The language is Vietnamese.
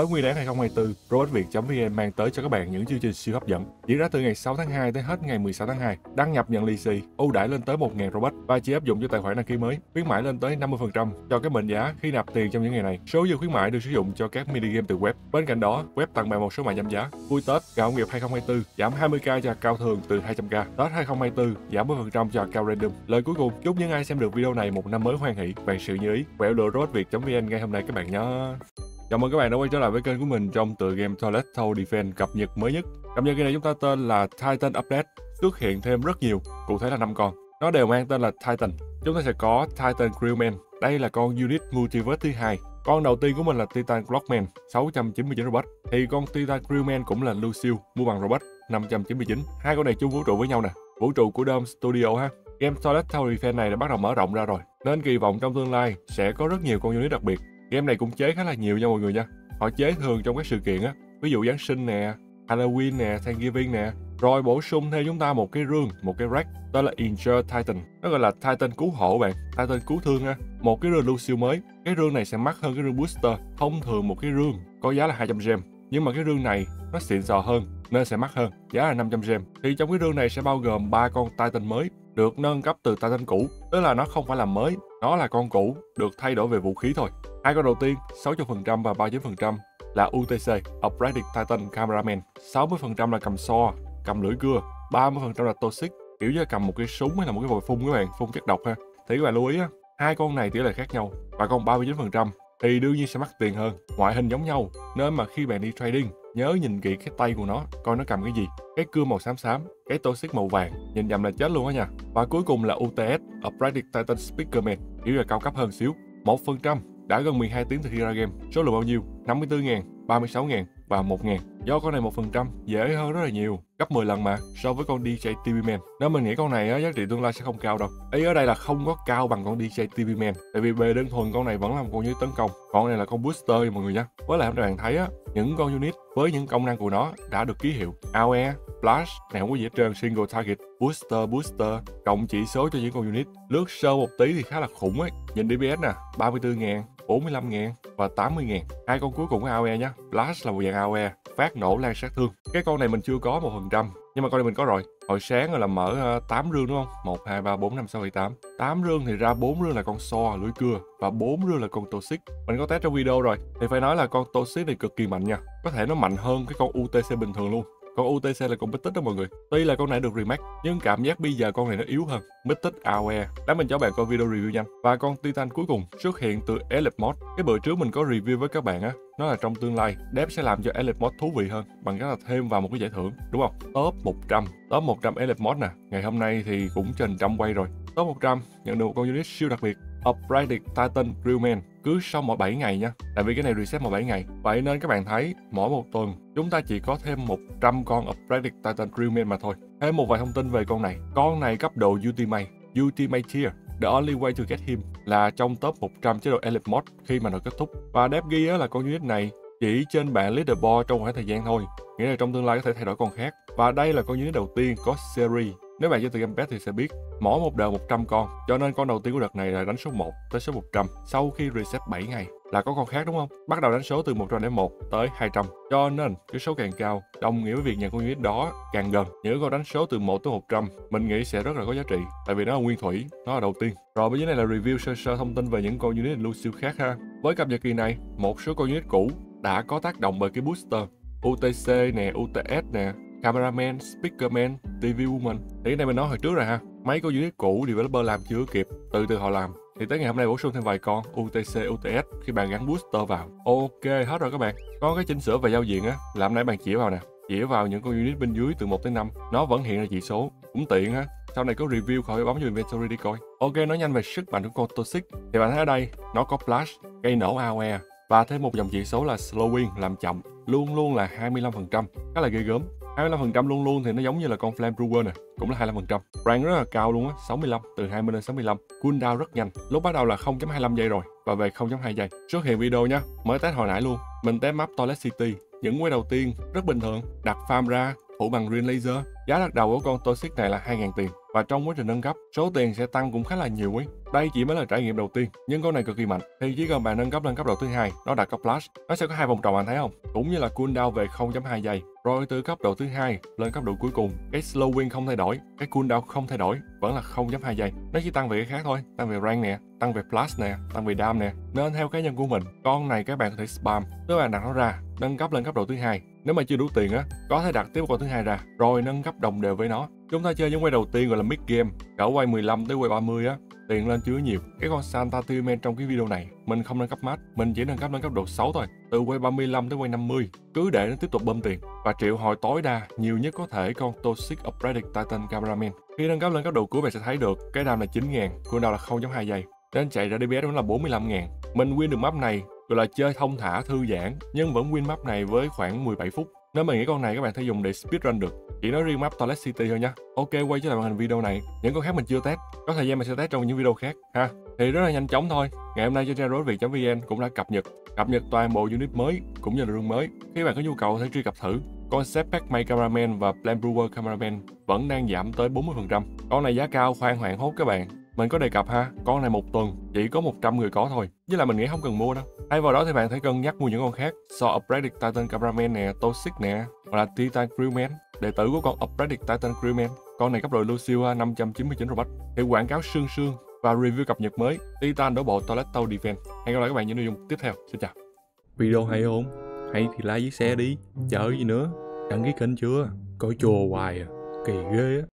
Tới Nguyên đáng 2024, robotviet.vn mang tới cho các bạn những chương trình siêu hấp dẫn diễn ra từ ngày 6 tháng 2 tới hết ngày 16 tháng 2. Đăng nhập nhận lì xì, ưu đãi lên tới 1.000 robot và chỉ áp dụng cho tài khoản đăng ký mới. Khuyến mãi lên tới 50% cho các mệnh giá khi nạp tiền trong những ngày này. Số dư khuyến mãi được sử dụng cho các mini game từ web. Bên cạnh đó, web tặng bạn một số mã giảm giá. Vui Tết, gạo nghiệp 2024 giảm 20k cho cao thường từ 200k. Tết 2024 giảm 10% cho cao random. Lời cuối cùng, chúc những ai xem được video này một năm mới hoan hỷ, vạn sự như ý. Quẹo robotviet.vn ngay hôm nay các bạn nhé. Chào mừng các bạn đã quay trở lại với kênh của mình trong tựa game Toilet Tower Defense cập nhật mới nhất. Cập nhật game này chúng ta tên là Titan Update, xuất hiện thêm rất nhiều, cụ thể là 5 con. Nó đều mang tên là Titan. Chúng ta sẽ có Titan Crewman, đây là con unit multiverse thứ hai. Con đầu tiên của mình là Titan Clockman, 699 robot. Thì con Titan Crewman cũng là Lucio, mua bằng robot, 599. Hai con này chung vũ trụ với nhau nè. Vũ trụ của Dome Studio ha. Game Toilet Tower Defense này đã bắt đầu mở rộng ra rồi. Nên kỳ vọng trong tương lai sẽ có rất nhiều con unit đặc biệt Game này cũng chế khá là nhiều nha mọi người nha. Họ chế thường trong các sự kiện á, ví dụ Giáng sinh nè, Halloween nè, Thanksgiving nè. Rồi bổ sung thêm chúng ta một cái rương, một cái rack, đó là Injure Titan. Nó gọi là Titan cứu hộ bạn, Titan cứu thương ha. Một cái rương siêu mới. Cái rương này sẽ mắc hơn cái rương Booster. Thông thường một cái rương có giá là 200 gem. Nhưng mà cái rương này nó xịn sò hơn nên sẽ mắc hơn, giá là 500 gem. Thì trong cái rương này sẽ bao gồm ba con Titan mới được nâng cấp từ Titan cũ, tức là nó không phải là mới, nó là con cũ được thay đổi về vũ khí thôi. Hai con đầu tiên 60% và 39% là UTC Operatic Titan Cameraman, 60% là cầm so, cầm lưỡi cưa, 30% là Toxic, kiểu như cầm một cái súng hay là một cái vòi phun các bạn, phun chất độc ha. Thì các bạn lưu ý á, hai con này tỷ lệ khác nhau và con 39% thì đương nhiên sẽ mắc tiền hơn. Ngoại hình giống nhau nên mà khi bạn đi trading nhớ nhìn kỹ cái tay của nó coi nó cầm cái gì. Cái cưa màu xám xám, cái toxic màu vàng, nhìn nhầm là chết luôn á nha. Và cuối cùng là UTS Operatic Titan Speakerman, kiểu là cao cấp hơn xíu. 1% đã gần 12 tiếng từ khi ra game. Số lượng bao nhiêu? 54.000, 36.000 và 1.000. Do con này 1% dễ hơn rất là nhiều, gấp 10 lần mà so với con DJ TV Man. Nên mình nghĩ con này á, giá trị tương lai sẽ không cao đâu. Ý ở đây là không có cao bằng con DJ TV Man. Tại vì bề đơn thuần con này vẫn là một con unit tấn công. Con này là con booster mọi người nhé. Với lại các bạn thấy á, những con unit với những công năng của nó đã được ký hiệu AOE, Flash, này không có gì hết trơn, single target, booster, booster, cộng chỉ số cho những con unit. Lướt sơ một tí thì khá là khủng ấy. Nhìn DPS nè, 34 ngàn, 45 ngàn và 80 ngàn. Hai con cuối cùng của AOE nhé. Blast là một dạng AOE, phát nổ lan sát thương. Cái con này mình chưa có một phần trăm nhưng mà con này mình có rồi. Hồi sáng là mở ờ, 8 rương đúng không? 1, 2, 3, 4, 5, 6, 7, 8 8 rương thì ra 4 rương là con so, lưỡi cưa Và 4 rương là con Toxic Mình có test trong video rồi Thì phải nói là con Toxic này cực kỳ mạnh nha Có thể nó mạnh hơn cái con UTC bình thường luôn còn UTC là con Mythic đó mọi người. Tuy là con này được remake, Nhưng cảm giác bây giờ con này nó yếu hơn. Mythic AOE đã mình cho bạn, coi video review nhanh Và con Titan cuối cùng xuất hiện từ Elite Mod Cái bữa trước mình có review với các bạn á, Nó là trong tương lai, Dev sẽ làm cho Elite Mod thú vị hơn Bằng cách là thêm vào một cái giải thưởng, Đúng không? Top 100 Top 100 Elite Mod nè. Ngày hôm nay thì cũng trên trăm quay rồi. Top 100 nhận được một con unit siêu đặc biệt. Upgraded Titan realman cứ sau mỗi 7 ngày nha. Tại vì cái này reset mỗi 7 ngày. Vậy nên các bạn thấy, mỗi một tuần, chúng ta chỉ có thêm 100 con Upgraded Titan Crewman mà thôi. Thêm một vài thông tin về con này. Con này cấp độ Ultimate Ultimate Tier, The only way to get him là trong top 100 chế độ Elite Mod khi mà nó kết thúc. Và đáp ghi là con unit này chỉ trên bảng leaderboard trong khoảng thời gian thôi. Nghĩa là trong tương lai có thể thay đổi con khác. Và đây là con unit đầu tiên có series nếu bạn chơi từ Gamepad thì sẽ biết mỗi một đợt 100 con. Cho nên con đầu tiên của đợt này là đánh số 1 tới số 100 sau khi reset 7 ngày. Là có con khác đúng không? Bắt đầu đánh số từ 101 tới 200 cho nên cái số càng cao đồng nghĩa với việc nhận con unit đó càng gần. Những con đánh số từ 1 tới 100 mình nghĩ sẽ rất là có giá trị tại vì nó là nguyên thủy nó là đầu tiên. Rồi bên dưới này là review sơ sơ thông tin về những con unit Lucio khác ha. Với cập nhật kỳ này một số con unit cũ đã có tác động bởi cái booster UTC nè, UTS nè, Cameraman, Speakerman, TV Woman. Thì cái này mình nói hồi trước rồi ha. Mấy con unit cũ developer làm chưa kịp Từ từ họ làm. Thì tới ngày hôm nay bổ sung thêm vài con UTC, UTS khi bạn gắn booster vào. Ok, hết rồi các bạn. Có cái chỉnh sửa về giao diện á Làm nãy bạn chỉ vào nè. Chỉ vào những con unit bên dưới từ 1 tới 5 Nó vẫn hiện ra chỉ số. Cũng tiện ha sau này có review khỏi bấm vô inventory đi coi. Ok nói nhanh về sức mạnh của con Toxic. Thì bạn thấy ở đây Nó có flash, gây nổ AOE Và thêm một dòng chỉ số là slowing làm chậm. Luôn luôn là 25% Khá là ghê gớm. 25% luôn luôn thì nó giống như là con Flame Brewer nè, cũng là 25%. Rank rất là cao luôn á, 65, từ 20 đến 65. Cooldown rất nhanh. Lúc bắt đầu là 0.25 giây rồi và về 0.2 giây. Xuất hiện video nha, mới test hồi nãy luôn. Mình test map Toilet City. Những quay đầu tiên rất bình thường, đặt farm ra, phủ bằng green laser. Giá đặt đầu của con Toxic này là 2.000 tiền và trong quá trình nâng cấp, số tiền sẽ tăng cũng khá là nhiều ấy. Đây chỉ mới là trải nghiệm đầu tiên, nhưng con này cực kỳ mạnh. Thì chỉ cần bạn nâng cấp lên cấp độ thứ hai, nó đạt cấp Flash, nó sẽ có hai vòng tròn bạn thấy không? Cũng như là cooldown về 0.2 giây. Rồi từ cấp độ thứ hai lên cấp độ cuối cùng, cái slow win không thay đổi, cái cooldown không thay đổi, vẫn là 0.2 giây. Nó chỉ tăng về cái khác thôi, tăng về rank nè, tăng về plus nè, tăng về dam nè. Nên theo cá nhân của mình, con này các bạn có thể spam, tức bạn đặt nó ra, nâng cấp lên cấp độ thứ hai. Nếu mà chưa đủ tiền á, có thể đặt tiếp con thứ hai ra, rồi nâng cấp đồng đều với nó. Chúng ta chơi những quay đầu tiên gọi là mid game, cỡ quay 15 tới quay 30 á, tiền lên chưa nhiều. Cái con Santa Tillman trong cái video này, mình không nâng cấp max mình chỉ nâng cấp lên cấp độ 6 thôi. Từ quay 35 tới quay 50, cứ để nó tiếp tục bơm tiền và triệu hồi tối đa nhiều nhất có thể con Toxic Operatic Titan Cameraman. Khi nâng cấp lên cấp độ cuối bạn sẽ thấy được cái đam là 9.000, cooldown là 0.2 giây. Nên chạy ra DPS nó là 45.000. Mình win được map này gọi là chơi thông thả, thư giãn, nhưng vẫn win map này với khoảng 17 phút. Nếu mà nghĩ con này các bạn thể dùng để speedrun được. Chỉ nói riêng map Toilet City thôi nha ok, quay trở lại màn hình video này. Những con khác mình chưa test. Có thời gian mình sẽ test trong những video khác, ha. Thì rất là nhanh chóng thôi. Ngày hôm nay cho Việt.vn cũng đã cập nhật. Cập nhật toàn bộ unit mới cũng như là rương mới. Khi bạn có nhu cầu có thể truy cập thử, con Pack May Cameraman và Plan Brewer Cameraman vẫn đang giảm tới 40%. Con này giá cao, khoan hoảng, hốt các bạn. Mình có đề cập ha, con này một tuần chỉ có 100 người có thôi. Với lại mình nghĩ không cần mua đâu. Thay vào đó thì bạn thấy cân nhắc mua những con khác. So Upgraded Titan Cameraman nè, Toxic nè, hoặc là Titan Crewman, đệ tử của con Upgraded Titan Crewman. Con này cấp độ Lucio 599 Robux. Thì quảng cáo sương sương và review cập nhật mới Titan đổ bộ Toilet Tower Defense. Hẹn gặp lại các bạn những nội dung tiếp theo. Xin chào. Video hay không? Hay thì like với xe đi. Chờ gì nữa? Đăng ký kênh chưa? Coi chùa hoài à. Kỳ ghê á.